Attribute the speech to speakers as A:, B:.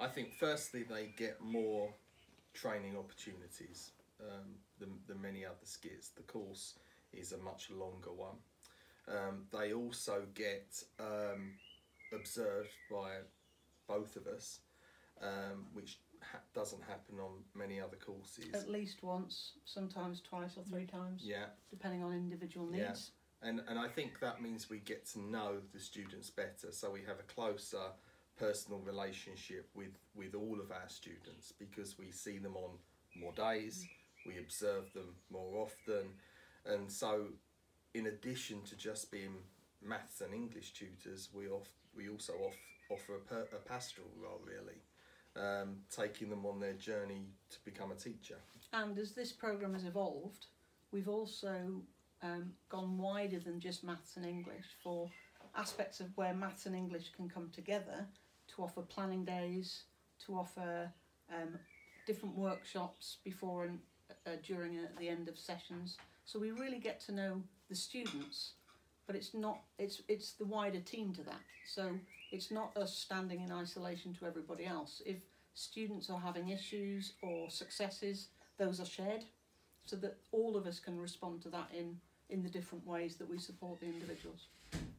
A: I think firstly they get more training opportunities um, than, than many other SCITTs. The course is a much longer one. Um, they also get um, observed by both of us, um, which ha- doesn't happen on many other courses.
B: At least once, sometimes twice or three times,
A: Yeah,
B: depending on individual needs. Yeah.
A: and and I think that means we get to know the students better, so we have a closer personal relationship with with all of our students because we see them on more days, we observe them more often, and so in addition to just being maths and English tutors, we off we also off, offer a, per, a pastoral role really, um, taking them on their journey to become a teacher.
B: And as this programme has evolved, we've also um, gone wider than just maths and English for aspects of where maths and English can come together to offer planning days, to offer um, different workshops before and uh, during at the end of sessions. So we really get to know the students, but it's not it's it's the wider team to that. So it's not us standing in isolation to everybody else. If students are having issues or successes, those are shared so that all of us can respond to that in in the different ways that we support the individuals.